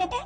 you